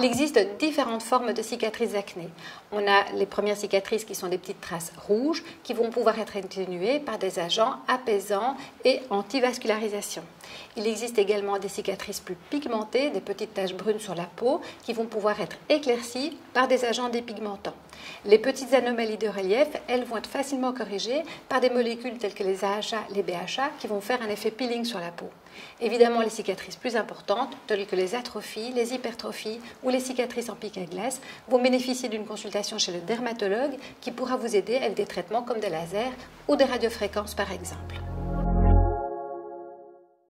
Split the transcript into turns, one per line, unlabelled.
Il existe différentes formes de cicatrices d'acné. On a les premières cicatrices qui sont des petites traces rouges qui vont pouvoir être atténuées par des agents apaisants et antivascularisation. Il existe également des cicatrices plus pigmentées, des petites taches brunes sur la peau qui vont pouvoir être éclaircies par des agents dépigmentants. Les petites anomalies de relief, elles vont être facilement corrigées par des molécules telles que les AHA, les BHA, qui vont faire un effet peeling sur la peau. Évidemment, les cicatrices plus importantes, telles que les atrophies, les hypertrophies ou les cicatrices en pic à glace, vont bénéficier d'une consultation chez le dermatologue qui pourra vous aider avec des traitements comme des lasers ou des radiofréquences par exemple.